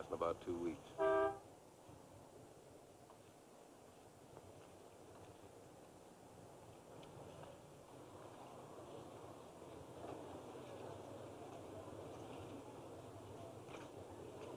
in about two weeks.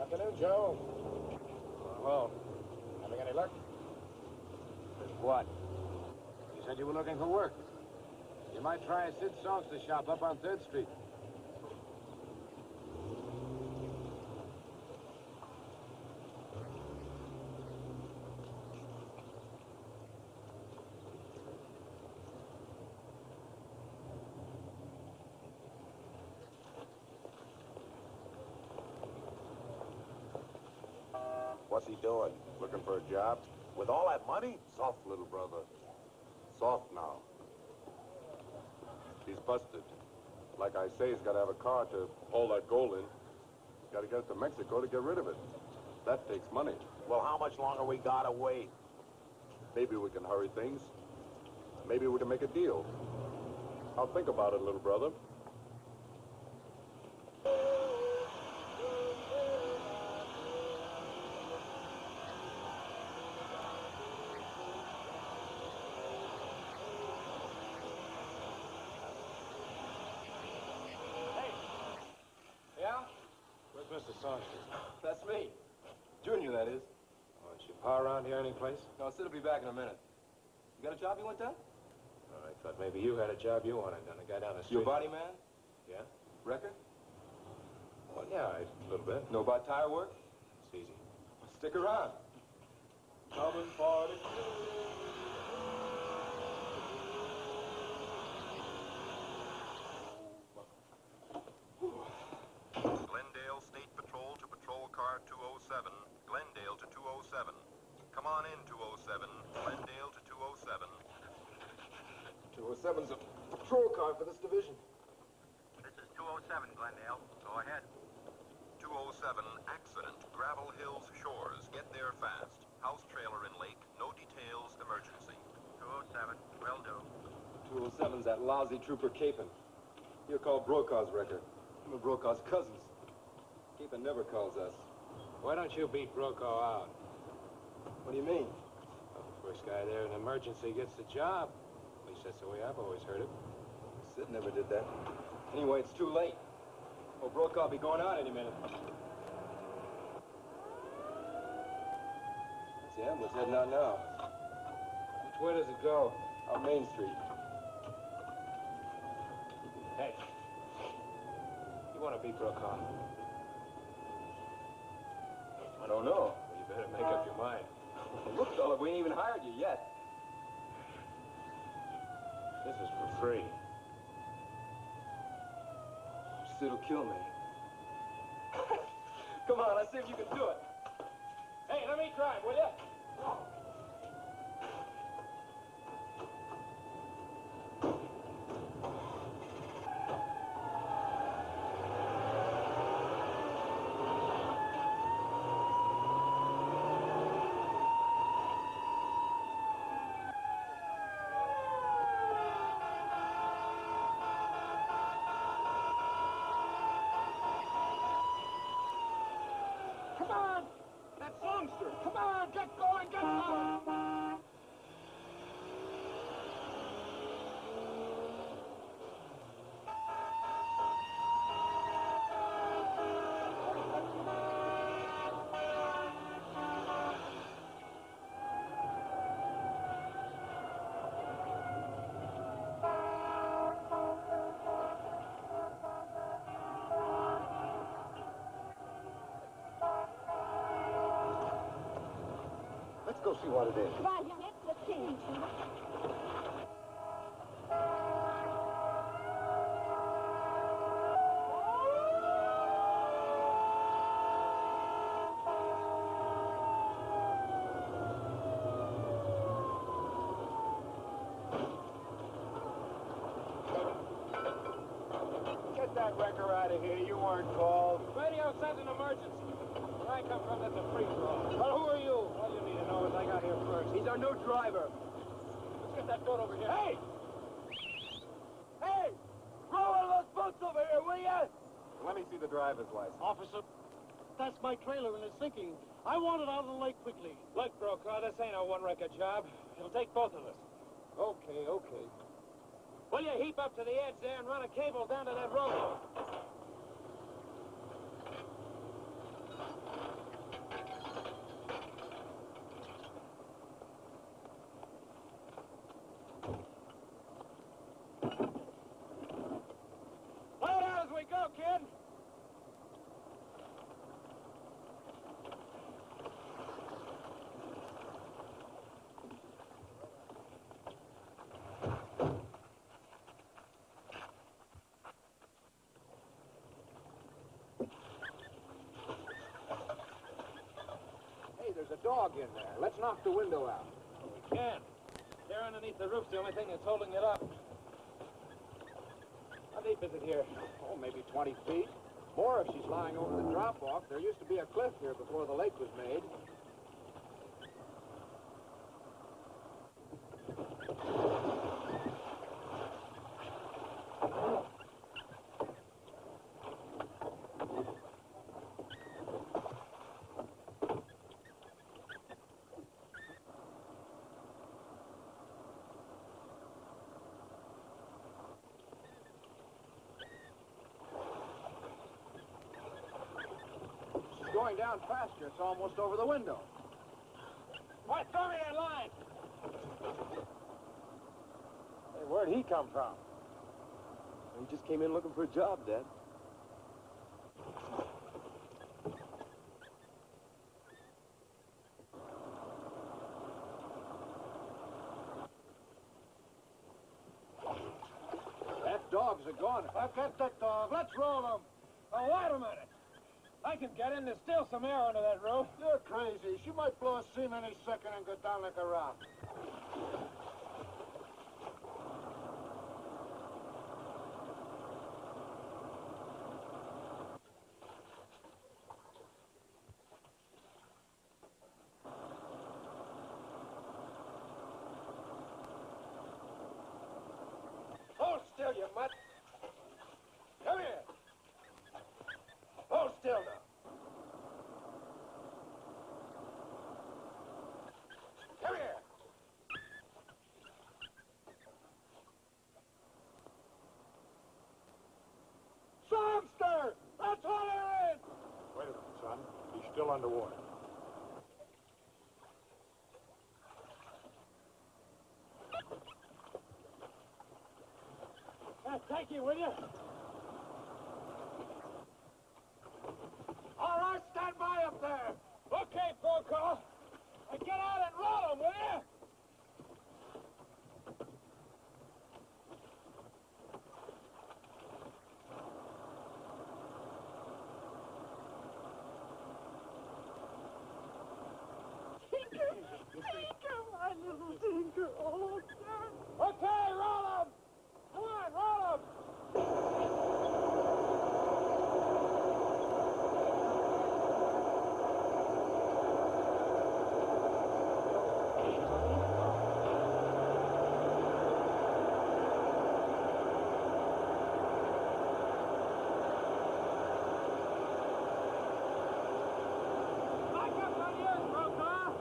Afternoon, Joe. Well, Having any luck? what? You said you were looking for work. You might try a Sid Songster's shop up on 3rd Street. What's he doing? Looking for a job? With all that money? Soft, little brother. Soft now. He's busted. Like I say, he's got to have a car to haul that gold in. He's got to get it to Mexico to get rid of it. That takes money. Well, how much longer we gotta wait? Maybe we can hurry things. Maybe we can make a deal. I'll think about it, little brother. Yeah? That's me. Junior, that is. Oh, is your pa around here anyplace? No, Sid will be back in a minute. You got a job you want done? Oh, I thought maybe you had a job you wanted done. A guy down the street. You a body man? Yeah? Record? Well, yeah, a little bit. Know about tire work? It's easy. Stick around. Coming for the Glendale State Patrol to Patrol 207. Glendale to 207. Come on in, 207. Glendale to 207. 207's a patrol car for this division. This is 207, Glendale. Go ahead. 207, accident. Gravel Hills Shores. Get there fast. House trailer in lake. No details. Emergency. 207, will do. 207's that lousy trooper Capon. He'll call Brokaw's record. Him and Brokaw's cousins. Capon never calls us. Why don't you beat Brokaw out? What do you mean? Well, the first guy there in an emergency gets the job. At least that's the way I've always heard it. Sid never did that. Anyway, it's too late. Oh, Brokaw will be going out any minute. The ambulance heading out now. Which way does it go? Out Main Street. Hey. You want to beat Brokaw? I don't know. Well, you better make up your mind. Look, fella, we ain't even hired you yet. This is for free. Sid'll kill me. Come on, let's see if you can do it. Hey, let me try, will you? Come on! That songster! Come on! Get going! Get going! Let's go see what it is. Right, next the king. Get that wrecker out of here. You weren't called. Radio says an emergency. Where I come from, that's a free for all. Well, who are you? All you need to know is I got here first. He's our new driver. Let's get that boat over here. Hey! Hey! Throw one of those boats over here, will ya? Let me see the driver's license. Officer, that's my trailer and it's sinking. I want it out of the lake quickly. Look, Brokaw, this ain't a one-wrecker job. It'll take both of us. Okay, okay. Will you heap up to the edge there and run a cable down to that rowboat? Dog in there. Let's knock the window out. We can't. There underneath the roof's the only thing that's holding it up. How deep is it here? Oh, maybe 20 feet. More if she's lying over the drop-off. There used to be a cliff here before the lake was made. Going down faster. It's almost over the window. What? Throw me that line! Hey, where'd he come from? He just came in looking for a job, Dad. That dog's a goner. I've got that dog. Let's roll him. Oh, wait a minute. I can get in. There's still some air under that roof. You're crazy. She might blow a seam any second and go down like a rock. Hold still, you mutt. Come here. Hold still now. Come here. Songster! That's all there is! Wait a minute, son. He's still underwater. Uh, take you, will you? All right, stand by up there. Okay, Brokaw. Now get out and roll him, will you? Okay, roll him. Come on, roll him. Back up on yours, Brokaw.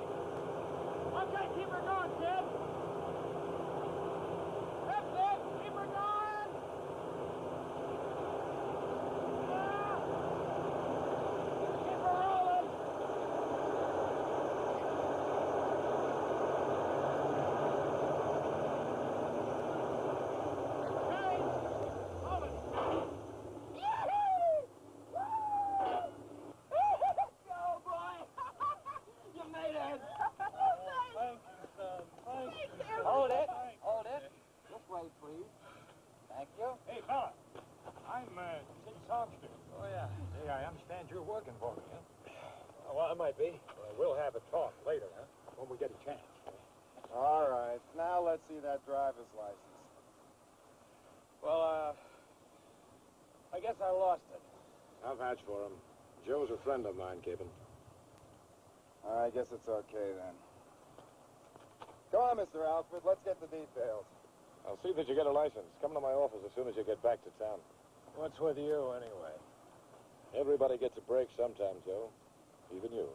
Okay, keep her going, kid. That's it. Keep her going. Yeah. Keep her rolling. Okay. Hold it. Yahoo! Woo! Go, boy. you made it. Thank you, son. Thank you. Hold it. Hold it. This way, please. Thank you. Hey, fella. I'm uh, Sid Songster. Oh, yeah. Hey, I understand you're working for me, huh? well, I might be. Well, we'll have a talk later, huh? When we get a chance. All right. Now let's see that driver's license. Well, uh, I guess I lost it. I'll vouch for him. Joe's a friend of mine, Captain. I guess it's okay then. Come on, Mr. Alfred. Let's get the details. I'll see that you get a license. Come to my office as soon as you get back to town. What's with you, anyway? Everybody gets a break sometime, Joe. Even you.